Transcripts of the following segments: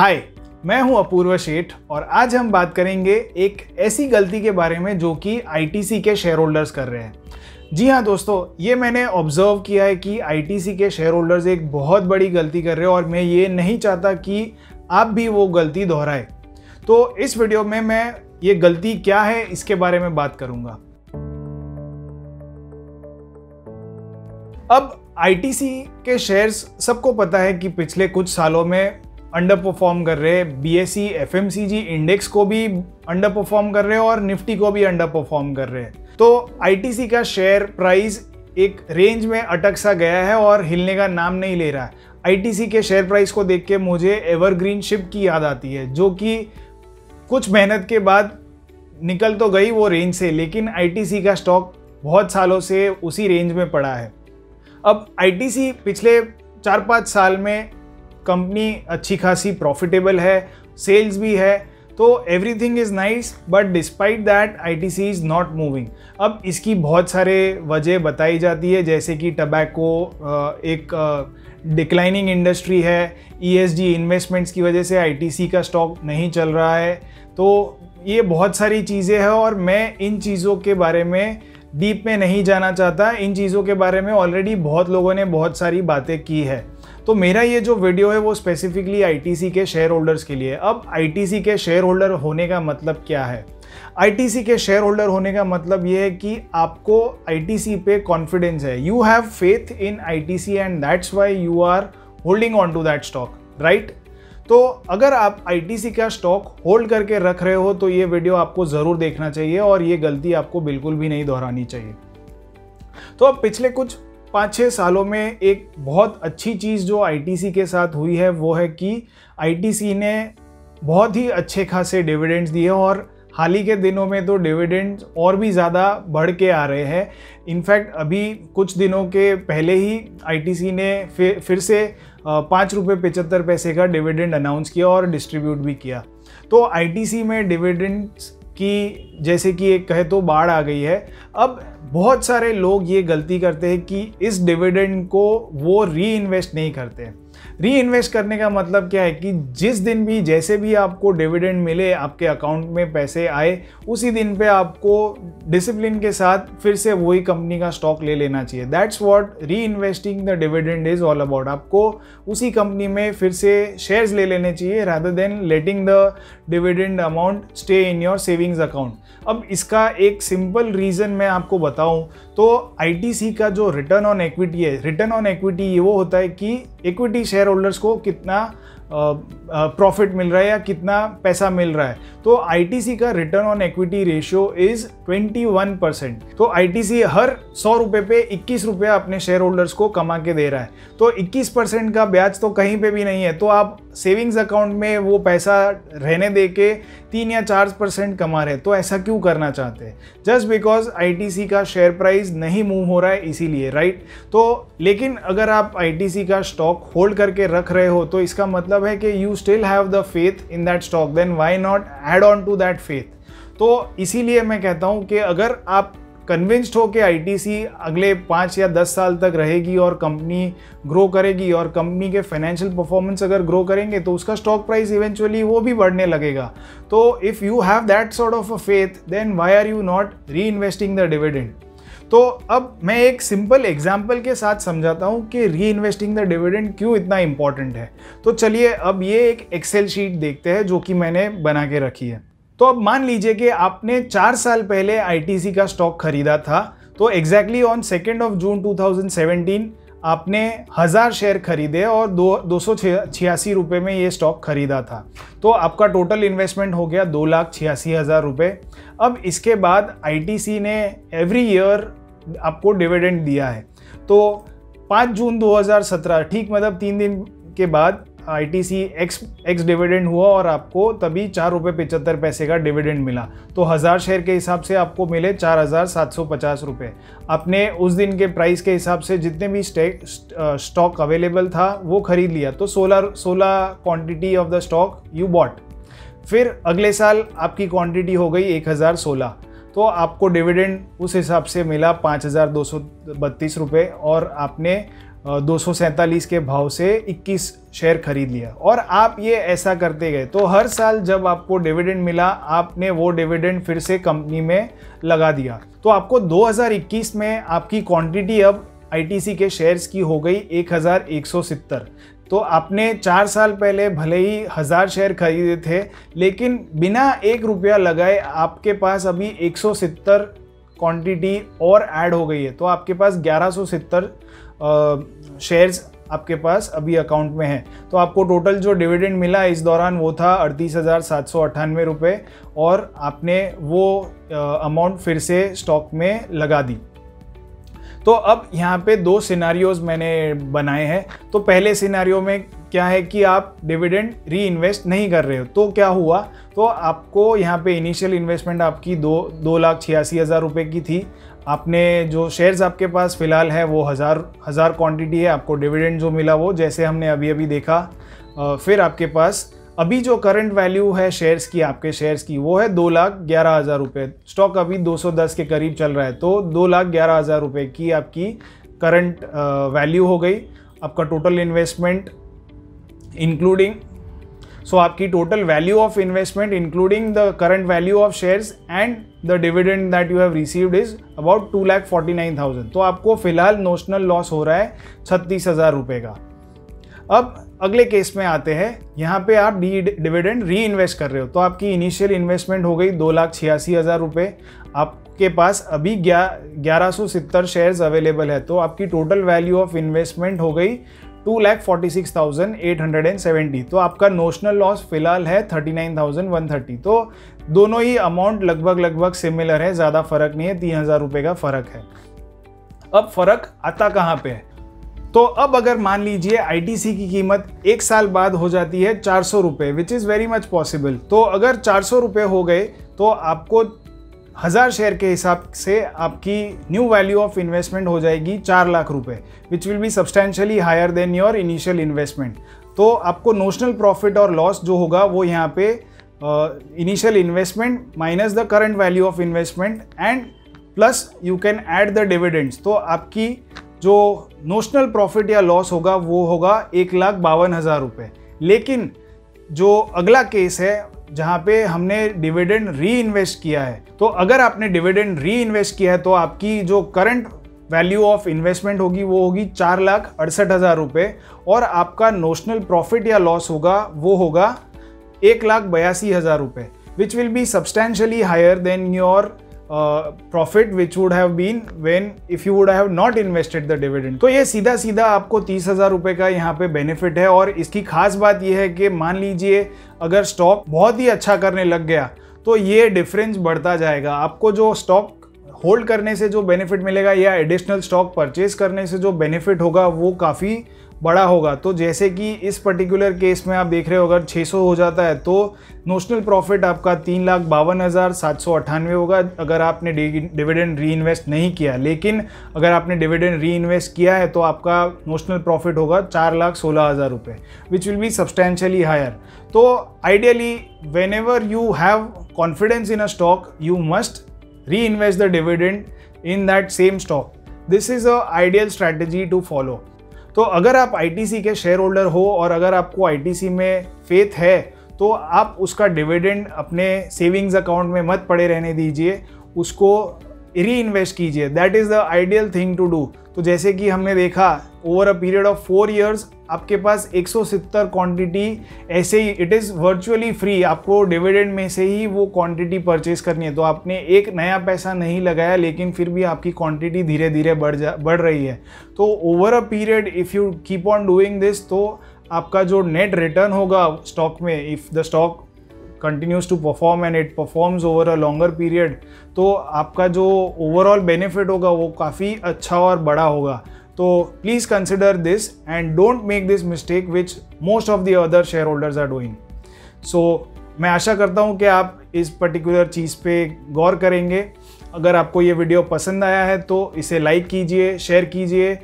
हाय मैं हूँ अपूर्व शेठ और आज हम बात करेंगे एक ऐसी गलती के बारे में जो कि आईटीसी के शेयर होल्डर्स कर रहे हैं। जी हाँ दोस्तों, ये मैंने ऑब्ज़र्व किया है कि आईटीसी के शेयर होल्डर्स एक बहुत बड़ी गलती कर रहे हैं और मैं ये नहीं चाहता कि आप भी वो गलती दोहराए। तो इस वीडियो में मैं ये गलती क्या है, इसके बारे में बात करूँगा। अब आईटीसी के शेयर्स सबको पता है कि पिछले कुछ सालों में अंडर परफॉर्म कर रहे B S C F M C G index को भी अंडर परफॉर्म कर रहे हैं और निफ्टी को भी अंडर परफॉर्म कर रहे हैं। तो आईटीसी का शेयर प्राइस एक रेंज में अटक सा गया है और हिलने का नाम नहीं ले रहा है। आईटीसी के शेयर प्राइस को देख के मुझे एवरग्रीन शिप की याद आती है, जो कि कुछ मेहनत के बाद निकल तो गई वो रेंज से, लेकिन आईटीसी का स्टॉक बहुत सालों से उसी रेंज में पड़ा है। अब आईटीसी पिछले चार पाँच साल में कंपनी अच्छी खासी प्रॉफिटेबल है सेल्स भी है तो everything is nice but despite that I T C is not moving अब इसकी बहुत सारे वजह बताई जाती है, जैसे कि टबैको एक डिक्लाइनिंग इंडस्ट्री है ई एस जी इन्वेस्टमेंट्स की वजह से आई टी सी का स्टॉक नहीं चल रहा है तो ये बहुत सारी चीज़ें हैं और मैं इन चीज़ों के बारे में डीप में नहीं जाना चाहता। इन चीज़ों के बारे में ऑलरेडी बहुत लोगों ने बहुत सारी बातें की है। तो मेरा ये जो वीडियो है वो स्पेसिफिकली आईटीसी के शेयर होल्डर्स के लिए अब आईटीसी के शेयर होल्डर होने का मतलब क्या है? आईटीसी के शेयर होल्डर होने का मतलब ये है कि आपको आईटीसी पे कॉन्फिडेंस है। You have faith in ITC and that's why you are holding on to that stock right तो अगर आप आईटीसी का स्टॉक होल्ड करके रख रहे हो तो ये वीडियो आपको ज़रूर देखना चाहिए और ये गलती आपको बिल्कुल भी नहीं दोहरानी चाहिए। तो अब पिछले कुछ पाँच छः सालों में एक बहुत अच्छी चीज़ जो आईटीसी के साथ हुई है, वो है कि आईटीसी ने बहुत ही अच्छे खासे डिविडेंड्स दिए और हाल ही के दिनों में तो डिविडेंड्स और भी ज़्यादा बढ़ के आ रहे हैं। इनफैक्ट अभी कुछ दिनों के पहले ही आईटीसी ने फिर फिर से पाँच रुपये पचहत्तर पैसे का डिविडेंड अनाउंस किया और डिस्ट्रीब्यूट भी किया। तो आईटीसी में डिविडेंड्स की, जैसे कि एक कहे तो बाढ़ आ गई है। अब बहुत सारे लोग ये गलती करते हैं कि इस डिविडेंड को वो री इन्वेस्ट नहीं करते री इन्वेस्ट करने का मतलब क्या है कि जिस दिन भी, जैसे भी आपको डिविडेंड मिले, आपके अकाउंट में पैसे आए, उसी दिन पे आपको डिसिप्लिन के साथ फिर से वही कंपनी का स्टॉक ले लेना चाहिए। That's what reinvesting the dividend is all about आपको उसी कंपनी में फिर से शेयर्स ले लेने चाहिए rather than letting the dividend amount stay in your savings account अब इसका एक सिंपल रीज़न मैं आपको बताऊँ तो आईटीसी का जो रिटर्न ऑन इक्विटी है रिटर्न ऑन इक्विटी वो होता है कि इक्विटी शेयर होल्डर्स को कितना प्रॉफिट मिल रहा है या कितना पैसा मिल रहा है? तो आईटीसी का return on equity ratio is 21 percent तो आईटीसी हर सौ रुपये पे इक्कीस रुपया अपने शेयर होल्डर्स को कमा के दे रहा है। तो 21 परसेंट का ब्याज तो कहीं पे भी नहीं है। तो आप सेविंग्स अकाउंट में वो पैसा रहने दे के तीन या चार परसेंट कमा रहे तो ऐसा क्यों करना चाहते हैं? जस्ट बिकॉज़ आईटीसी का शेयर प्राइस नहीं मूव हो रहा है, इसीलिए राइट तो लेकिन अगर आप आईटीसी का स्टॉक होल्ड करके रख रहे हो तो इसका मतलब है कि you still have the faith in that stock then why not add on to that faith तो इसीलिए मैं कहता हूँ कि अगर आप कन्विंस्ड हो कि आईटीसी अगले पाँच या दस साल तक रहेगी और कंपनी ग्रो करेगी और कंपनी के फाइनेंशियल परफॉर्मेंस अगर ग्रो करेंगे तो उसका स्टॉक प्राइस इवेंचुअली वो भी बढ़ने लगेगा। तो if you have that sort of a faith then why are you not reinvesting the dividend तो अब मैं एक सिंपल एग्ज़ाम्पल के साथ समझाता हूँ कि री इन्वेस्टिंग द डिविडेंड क्यों इतना इंपॉर्टेंट है। तो चलिए अब ये एक एक्सेल शीट देखते हैं जो कि मैंने बना के रखी है। तो अब मान लीजिए कि आपने चार साल पहले आईटीसी का स्टॉक खरीदा था। तो exactly on second of June 2017 आपने हज़ार शेयर खरीदे और दो दो सौ छियासी रुपये में ये स्टॉक खरीदा था। तो आपका टोटल इन्वेस्टमेंट हो गया दो लाख छियासी हज़ार रुपये अब इसके बाद आईटीसी ने एवरी ईयर आपको डिविडेंड दिया है। तो 5 जून 2017 ठीक मतलब तीन दिन के बाद I T C ex ex dividend हुआ और आपको तभी चार रुपये पचहत्तर पैसे का डिविडेंड मिला। तो हज़ार शेयर के हिसाब से आपको मिले चार हज़ार सात सौ पचास रुपये आपने उस दिन के प्राइस के हिसाब से जितने भी स्टॉक अवेलेबल था, वो खरीद लिया। तो सोलह सोलह quantity of the stock you bought फिर अगले साल आपकी क्वांटिटी हो गई एक हज़ार सोलह। तो आपको डिविडेंड उस हिसाब से मिला पाँच हज़ार दो सौ बत्तीस रुपये और आपने दो सौ सैंतालीस के भाव से 21 शेयर खरीद लिया। और आप ये ऐसा करते गए तो हर साल जब आपको डिविडेंड मिला, आपने वो डिविडेंड फिर से कंपनी में लगा दिया। तो आपको 2021 में आपकी क्वांटिटी अब आईटीसी के शेयर्स की हो गई 1170 तो आपने चार साल पहले भले ही हज़ार शेयर खरीदे थे, लेकिन बिना एक रुपया लगाए आपके पास अभी 170 क्वांटिटी और ऐड हो गई है। तो आपके पास 1170 शेयर्स आपके पास अभी अकाउंट में है। तो आपको टोटल जो डिविडेंड मिला इस दौरान वो था अड़तीस हज़ार सात सौ अट्ठानवे रुपये और आपने वो अमाउंट फिर से स्टॉक में लगा दी। तो अब यहाँ पे दो सिनारियोज मैंने बनाए हैं। तो पहले सिनारियो में क्या है कि आप डिविडेंड री इन्वेस्ट नहीं कर रहे हो। तो क्या हुआ? तो आपको यहाँ पे इनिशियल इन्वेस्टमेंट आपकी दो दो लाख छियासी हज़ार रुपये की थी। आपने जो शेयर्स आपके पास फ़िलहाल है, वो हज़ार हज़ार क्वांटिटी है। आपको डिविडेंड जो मिला वो, जैसे हमने अभी अभी देखा फिर आपके पास अभी जो करंट वैल्यू है शेयर्स की, आपके शेयर्स की, वो है दो लाख ग्यारह हज़ार रुपये स्टॉक अभी 210 के करीब चल रहा है तो दो लाख ग्यारह हज़ार रुपये की आपकी करंट वैल्यू हो गई। आपका टोटल इन्वेस्टमेंट इंक्लूडिंग सो आपकी total value of investment including the current value of shares and the dividend that you have received is about two lakh forty nine thousand तो आपको फ़िलहाल नोशनल लॉस हो रहा है छत्तीस हज़ार रुपये का। अब अगले केस में आते हैं। यहाँ पे आप डी डिविडेंड री इन्वेस्ट कर रहे हो। तो आपकी इनिशियल इन्वेस्टमेंट हो गई दो लाख छियासी हज़ार रुपये आपके पास अभी ग्यारह सौ सत्तर शेयर्स अवेलेबल है। तो आपकी टोटल वैल्यू ऑफ़ इन्वेस्टमेंट हो गई two lakh forty six thousand eight hundred and seventy. तो आपका नोशनल लॉस फ़िलहाल है thirty nine thousand one thirty. तो दोनों ही अमाउंट लगभग लगभग सिमिलर है। ज़्यादा फ़र्क नहीं है। तीन हज़ार रुपये का फ़र्क है। अब फ़र्क आता कहाँ पे है? तो अब अगर मान लीजिए आईटीसी की कीमत एक साल बाद हो जाती है चार सौ रुपये which is very much possible तो अगर चार सौ रुपये हो गए तो आपको हज़ार शेयर के हिसाब से आपकी न्यू वैल्यू ऑफ़ इन्वेस्टमेंट हो जाएगी चार लाख रुपए which will be substantially higher than your initial investment तो आपको नोशनल प्रॉफिट और लॉस जो होगा वो यहाँ पे initial investment minus the current value of investment and plus you can add the dividends तो आपकी जो नोशनल प्रॉफिट या लॉस होगा, वो होगा एक लाख बावन हज़ार रुपये लेकिन जो अगला केस है, जहाँ पे हमने डिविडेंड री इन्वेस्ट किया है तो अगर आपने डिविडेंड री इन्वेस्ट किया है तो आपकी जो करंट वैल्यू ऑफ़ इन्वेस्टमेंट होगी, वो होगी चार लाख अड़सठ हज़ार रुपये और आपका नोशनल प्रॉफिट या लॉस होगा, वो होगा एक लाख बयासी हज़ार रुपये which will be substantially higher than your profit which would have been when if you would have not invested the dividend तो ये सीधा सीधा आपको तीस हज़ार रुपए का यहाँ पे बेनिफिट है और इसकी खास बात यह है कि मान लीजिए अगर स्टॉक बहुत ही अच्छा करने लग गया तो ये डिफरेंस बढ़ता जाएगा। आपको जो स्टॉक होल्ड करने से जो बेनिफिट मिलेगा या एडिशनल स्टॉक परचेज करने से जो बेनिफिट होगा, वो काफ़ी बड़ा होगा। तो जैसे कि इस पर्टिकुलर केस में आप देख रहे हो, अगर 600 हो जाता है तो नोशनल प्रॉफिट आपका तीन लाख बावन हज़ार सात सौ अट्ठानवे होगा, अगर आपने डिविडेंड री इन्वेस्ट नहीं किया। लेकिन अगर आपने डिविडेंड री इन्वेस्ट किया है तो आपका नोशनल प्रॉफिट होगा चार लाख सोलह हज़ार रुपये which will be substantially higher तो ideally whenever you have confidence in a stock you must reinvest the dividend in that same stock this is a ideal strategy to follow तो अगर आप ITC के शेयर होल्डर हो और अगर आपको ITC में फेथ है तो आप उसका डिविडेंड अपने सेविंग्स अकाउंट में मत पड़े रहने दीजिए। उसको री इन्वेस्ट कीजिए। That is the ideal thing to do तो जैसे कि हमने देखा over a period of four years आपके पास 170 क्वांटिटी ऐसे ही इट इज़ वर्चुअली फ्री आपको डिविडेंड में से ही वो क्वांटिटी परचेज करनी है। तो आपने एक नया पैसा नहीं लगाया, लेकिन फिर भी आपकी क्वांटिटी धीरे धीरे बढ़ जा, बढ़ रही है। तो over a period if you keep on doing this तो आपका जो नेट रिटर्न होगा स्टॉक में if the stock continues to perform and it performs over a longer period तो आपका जो ओवरऑल बेनिफिट होगा वो काफ़ी अच्छा और बड़ा होगा। तो please consider this and don't make this mistake which most of the other share holders are doing so मैं आशा करता हूँ कि आप इस पर्टिकुलर चीज़ पे गौर करेंगे। अगर आपको ये वीडियो पसंद आया है तो इसे लाइक कीजिए शेयर कीजिए।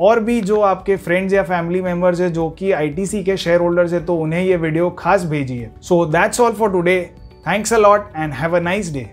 और भी जो आपके फ्रेंड्स या फैमिली मेंबर्स है जो कि आईटीसी के शेयर होल्डर्स है तो उन्हें ये वीडियो खास भेजिए। So that's all for today thanks a lot and have a nice day